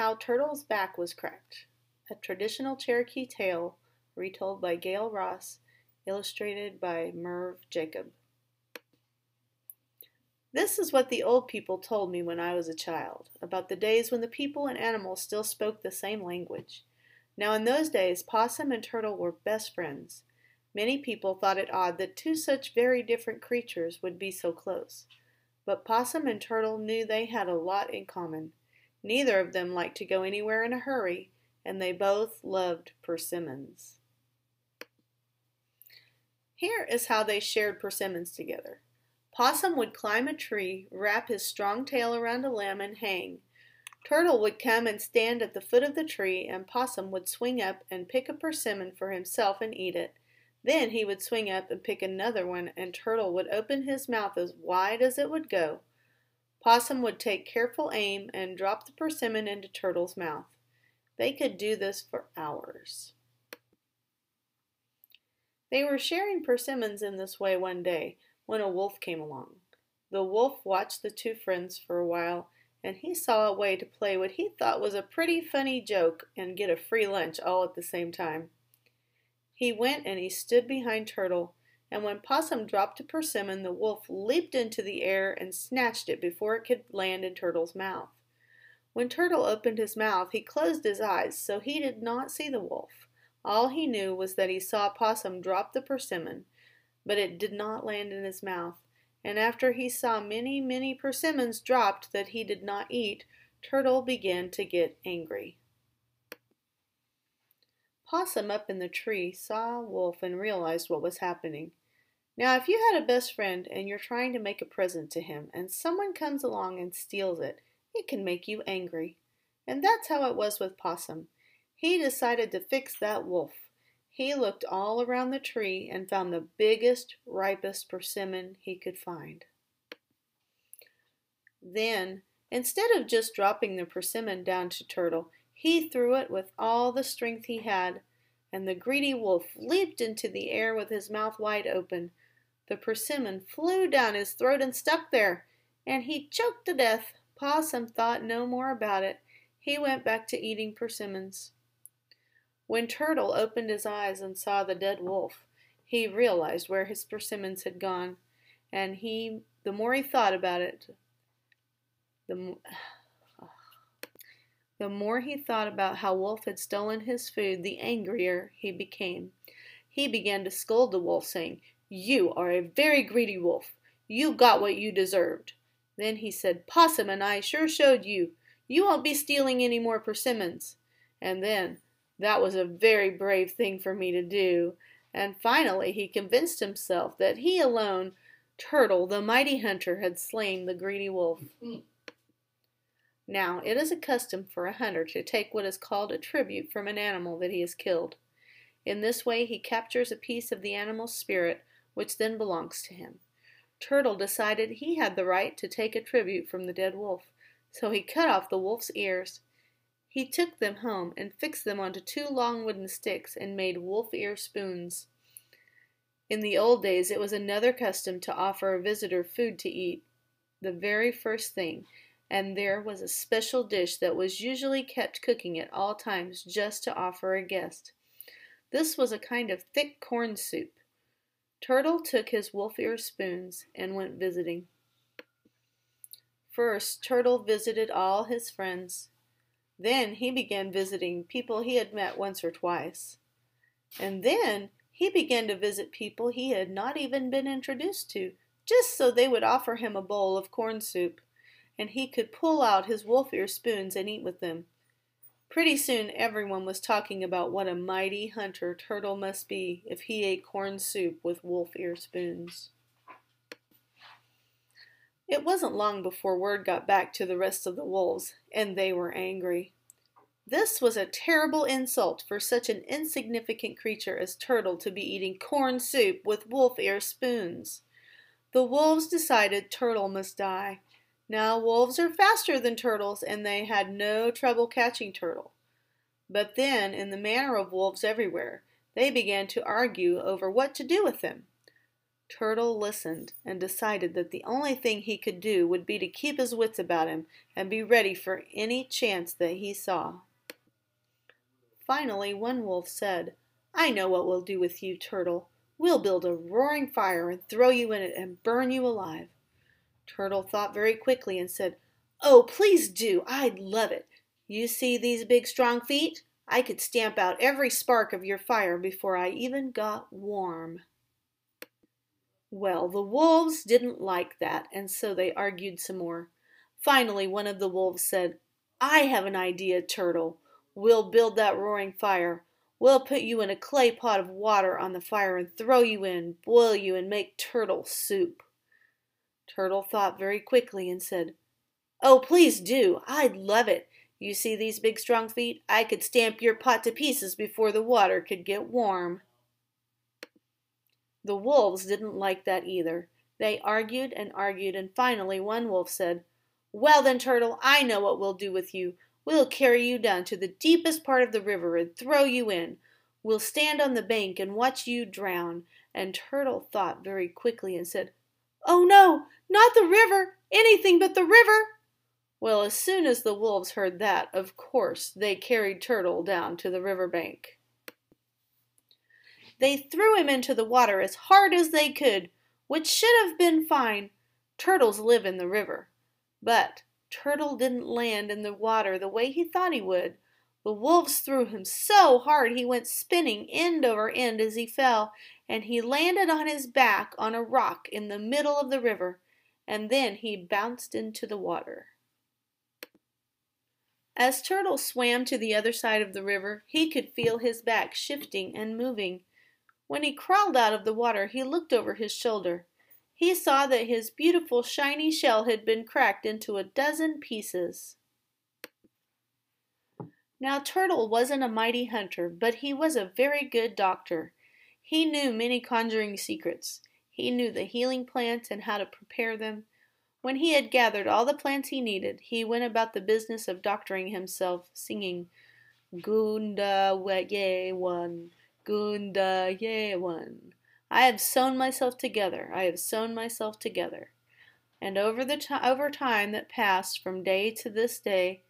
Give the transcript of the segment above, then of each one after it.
How Turtle's Back Was Cracked, a traditional Cherokee tale retold by Gayle Ross, illustrated by Murv Jacob. This is what the old people told me when I was a child, about the days when the people and animals still spoke the same language. Now, in those days, Possum and Turtle were best friends. Many people thought it odd that two such very different creatures would be so close. But Possum and Turtle knew they had a lot in common. Neither of them liked to go anywhere in a hurry, and they both loved persimmons. Here is how they shared persimmons together. Possum would climb a tree, wrap his strong tail around a limb, and hang. Turtle would come and stand at the foot of the tree, and Possum would swing up and pick a persimmon for himself and eat it. Then he would swing up and pick another one, and Turtle would open his mouth as wide as it would go. Possum would take careful aim and drop the persimmon into Turtle's mouth. They could do this for hours. They were sharing persimmons in this way one day when a wolf came along. The wolf watched the two friends for a while, and he saw a way to play what he thought was a pretty funny joke and get a free lunch all at the same time. He went and he stood behind Turtle and when Possum dropped a persimmon, the wolf leaped into the air and snatched it before it could land in Turtle's mouth. When Turtle opened his mouth, he closed his eyes, so he did not see the wolf. All he knew was that he saw Possum drop the persimmon, but it did not land in his mouth. And after he saw many, many persimmons dropped that he did not eat, Turtle began to get angry. Possum up in the tree saw Wolf and realized what was happening. Now, if you had a best friend and you're trying to make a present to him and someone comes along and steals it, it can make you angry. And that's how it was with Possum. He decided to fix that wolf. He looked all around the tree and found the biggest, ripest persimmon he could find. Then, instead of just dropping the persimmon down to Turtle, he threw it with all the strength he had, and the greedy wolf leaped into the air with his mouth wide open, the persimmon flew down his throat and stuck there, and he choked to death. Possum thought no more about it. He went back to eating persimmons. When Turtle opened his eyes and saw the dead wolf, he realized where his persimmons had gone, and he, the more he thought about it, the, the more he thought about how Wolf had stolen his food, the angrier he became. He began to scold the wolf, saying, you are a very greedy wolf. You got what you deserved. Then he said, Possum and I sure showed you. You won't be stealing any more persimmons. And then, that was a very brave thing for me to do. And finally he convinced himself that he alone, Turtle, the mighty hunter, had slain the greedy wolf. Now, it is a custom for a hunter to take what is called a tribute from an animal that he has killed. In this way, he captures a piece of the animal's spirit which then belongs to him. Turtle decided he had the right to take a tribute from the dead wolf, so he cut off the wolf's ears. He took them home and fixed them onto two long wooden sticks and made wolf ear spoons. In the old days, it was another custom to offer a visitor food to eat, the very first thing, and there was a special dish that was usually kept cooking at all times just to offer a guest. This was a kind of thick corn soup. Turtle took his wolf ear spoons and went visiting. First, Turtle visited all his friends. Then he began visiting people he had met once or twice. And then he began to visit people he had not even been introduced to, just so they would offer him a bowl of corn soup, and he could pull out his wolf ear spoons and eat with them. Pretty soon everyone was talking about what a mighty hunter Turtle must be if he ate corn soup with wolf ear spoons. It wasn't long before word got back to the rest of the wolves, and they were angry. This was a terrible insult for such an insignificant creature as Turtle to be eating corn soup with wolf ear spoons. The wolves decided Turtle must die, now, wolves are faster than turtles, and they had no trouble catching Turtle. But then, in the manner of wolves everywhere, they began to argue over what to do with him. Turtle listened and decided that the only thing he could do would be to keep his wits about him and be ready for any chance that he saw. Finally, one wolf said, I know what we'll do with you, Turtle. We'll build a roaring fire and throw you in it and burn you alive. Turtle thought very quickly and said, Oh, please do. I'd love it. You see these big strong feet? I could stamp out every spark of your fire before I even got warm. Well, the wolves didn't like that, and so they argued some more. Finally, one of the wolves said, I have an idea, Turtle. We'll build that roaring fire. We'll put you in a clay pot of water on the fire and throw you in, boil you, and make turtle soup. Turtle thought very quickly and said, Oh, please do. I'd love it. You see these big strong feet? I could stamp your pot to pieces before the water could get warm. The wolves didn't like that either. They argued and argued, and finally one wolf said, Well then, Turtle, I know what we'll do with you. We'll carry you down to the deepest part of the river and throw you in. We'll stand on the bank and watch you drown. And Turtle thought very quickly and said, Oh no, not the river, anything but the river. Well, as soon as the wolves heard that, of course, they carried Turtle down to the river bank. They threw him into the water as hard as they could, which should have been fine. Turtles live in the river. But Turtle didn't land in the water the way he thought he would. The wolves threw him so hard he went spinning end over end as he fell, and he landed on his back on a rock in the middle of the river, and then he bounced into the water. As Turtle swam to the other side of the river, he could feel his back shifting and moving. When he crawled out of the water, he looked over his shoulder. He saw that his beautiful shiny shell had been cracked into a dozen pieces. Now Turtle wasn't a mighty hunter, but he was a very good doctor. He knew many conjuring secrets. He knew the healing plants and how to prepare them. When he had gathered all the plants he needed, he went about the business of doctoring himself, singing, Gunda ye one, Gunda ye one. I have sewn myself together, I have sewn myself together. And over the over time that passed from day to this day,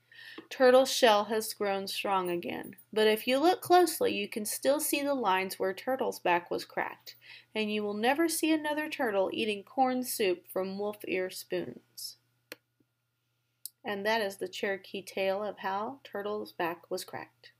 Turtle's shell has grown strong again. But if you look closely, you can still see the lines where Turtle's back was cracked, and you will never see another turtle eating corn soup from wolf ear spoons. And that is the Cherokee tale of how Turtle's back was cracked.